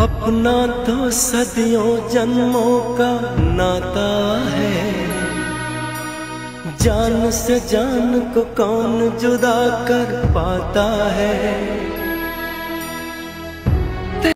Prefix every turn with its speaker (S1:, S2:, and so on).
S1: अपना तो सदियों जन्मों का नाता है। जान से जान को कौन जुदा कर पाता है?